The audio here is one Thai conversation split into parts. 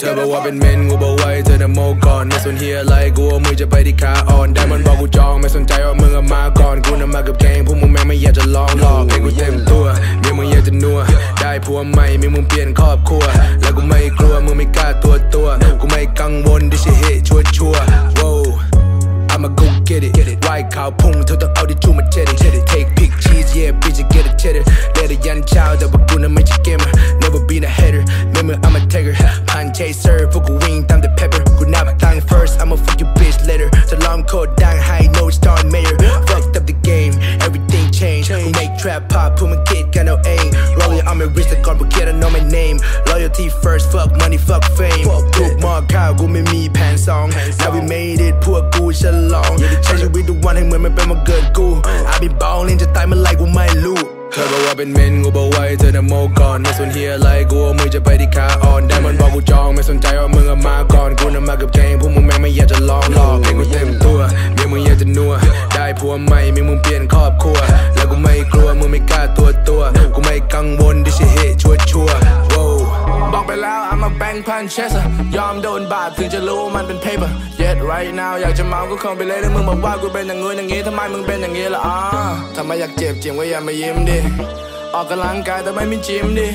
เธอบอกว่าเป็นเมนกูบอกไว้เธอน่ะโมก่อนไม่สนเฮียอะไรกูว่ามึงจะไปที่ขาอ่อนได้มันบอกกูจองไม่สนใจว่ามึงอะมาก่อนกูน่ะมากับแกงพวกมึงแม่งไม่อยากจะลองหลอกให้กูเต็มตัวมีมึงอยากจะนัวได้ผัวใหม่มีมึงเปลี่ยนครอบครัว แล้วกูไม่กลัวมึงไม่กล้าตัวตัวกูไม่กังวลที่จะเฮชัวชัวโว้ I'ma go get it. Get it. White cow pung to the Audi to my teddy. teddy. Take big cheese, yeah, bitch, get a cheddar. Let a young child that we're gonna later. The long code down high, no star mayor. Fucked up the game, everything changed. Who make trap pop, put my kid, got no aim. Rolling on my wrist, the gun, but get I know my name. Loyalty first, fuck money, fuck fame. Took more cow, go me me pants song. Now we made it, poorกูฉลองใช้ชีวิตทุกวันให้เหมือนมันเป็นวันเกิดกู I be ballin จะตายเมื่อไรกูไม่รู้ เธอบอกว่าเป็นเมนกูบอกไว้เธอน่ะโมก่อนไม่สนเฮียอะไรกูว่ามึงจะไปที่ขาอ่อนได้มันบอกกูจองไม่สนใจว่ามึงอะมาก่อนกูน่ะมากับแกงพวกมึงแม่งไม่อยากจะลองหลอกให้กูเต็มตัวเมี นัว ได้ผัวใหม่มีมึงเปลี่ยนครอบครัว แล้วกูไม่กลัวมึงไม่กล้าตัวตัว กูไม่กังวลที่จะเฮชัวชัวบอกไปแล้ว I'm a bank puncher ยอมโดนบาดถึงจะรู้ว่ามันเป็น paper yet right now อยากจะเมาก็คงไปเลยถ้ามึงบอกว่ากูเป็นอย่างงู้นอย่างงี้ทำไมมึงเป็นอย่างงี้ล่ะอ่าทำไมอยากเจ็บจียงก็อย่ามายิ้มดิ ออกกำลังกายแต่ไม่มีจิมดิ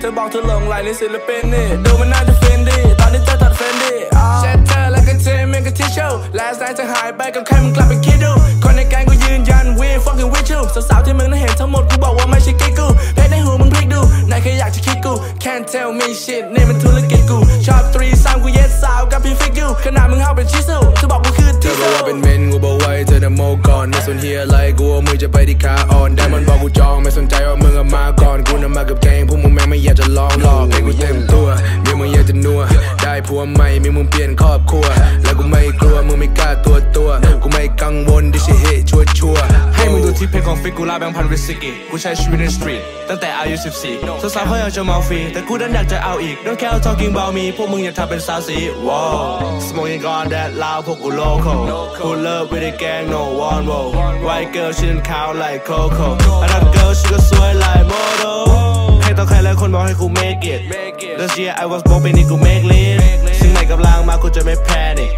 เธอบอกเธอหลงไหลในศิลปินนี่ดูมันน่าจะฟินดีตอนนี้เธอตัดเฟนดิเช็ดเธอแล้วก็เทมนกับทิชชู่ last night เธอหายไปกับใครมึงกลับไปคิดดู กู can't tell me shit นี่มันธุรกิจกูชอบตรีสามกูเย็ดสาวกับพี่ฟิกยูขนาดมึงเฮาเป็นชิสุเธอบอกกูคือที่สุดเธอบอกว่าเป็นเมนกูบอกไว้เธอน่ะโมก่อนไม่สนเฮียอะไรกูว่ามึงจะไปที่ขาอ่อนได้มันบอกกูจองไม่สนใจว่ามึงอะมาก่อนกูน่ะมากับแกงพวกมึงแม่งไม่อยากจะลองหลอกให้กูเต็มตัวเมียมึงอยากจะนัวได้ผัวใหม่มีมึงเปลี่ยนครอบครัวแล้วกูไม่กลัวมึงไม่กล้าตัวตัวกูไม่กังวลที่จะเฮชัวชัวให้ มึงดูที่เพจของฟิกกูลาแบงพันวิสกิกูใช้ชีวิตในสตรีทตั้งแต่อายุ 14 สาวๆเขาอยากจะเมาฟรี แต่กูนั้นอยากจะเอาอีก Don't care talking about me พวกมึงอยากทำเป็นสาวสี Wow smoking on that loud พวกกู local pull up with the gang no one whoa white girl ฉันขาว like Coco another girl ฉันก็สวย like model ให้ต่อใครหลายคนบอกให้กู make it This year I was born ปีนี้กู make it สิ่งไหนกำลังมากูจะไม่ panic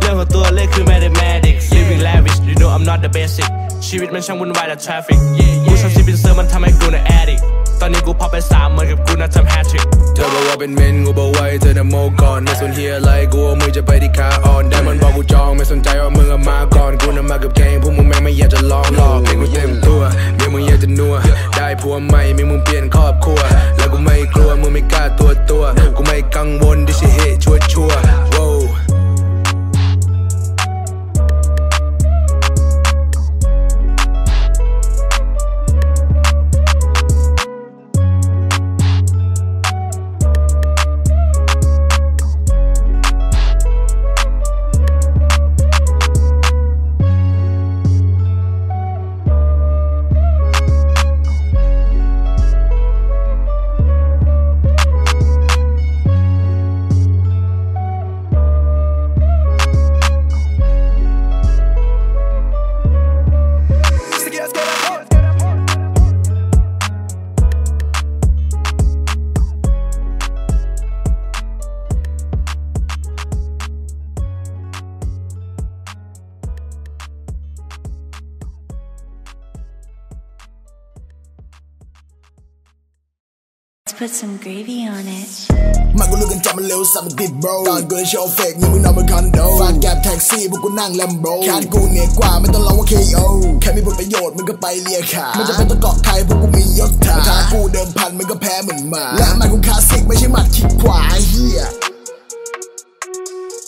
เรื่องของตัวเลขคือ mathematics living lavish you know I'm not the basic ชีวิตมันช่างวุ่นวายแต่ traffic กูชอบชีวิตเซอร์มันทำให้กูน่ะ addict ตอนนี้กูพับไปสามเหมือนกับกูน่ะทำ hat trick เธอบอกว่าเป็นเมนกูบอกไว้เธอน่ะโมก่อนไม่สนเฮียอะไรกูว่ามึงจะไปที่ขาอ่อนได้มันบอกกูจองไม่สนใจว่ามึงอะมาก่อนกูน่ะมากับแกงพวกมึงแม่งไม่อยากจะลองหลอกให้กูเต็มตัวเมียมึงอยากจะนัวได้ผัวใหม่มีมึงเปลี่ยนครอบครัวแล้วกูไม่กลัวมึงไม่กล้าตัวตัวกูไม่กังวลที่จะ put some gravy on it. มันกูลูกกันจับมันเร็วสับมันติด bro ตอนกูได้โชว์เฟกยังมึงนอนบนคอนโดฟาดแกบแท็กซี่พวกกูนั่งแลมโบแค่กูเหนือกว่าไม่ต้องร้องว่า KO แค่มีผลประโยชน์มึงก็ไปเลียขามันจะเป็นต้องเกาะใครพวกกูมียศถาถ้ากูเดิมพันมึงก็แพ้เหมือนหมาและมันกูคลาสสิกไม่ใช่หมัดคิดขวาเฮีย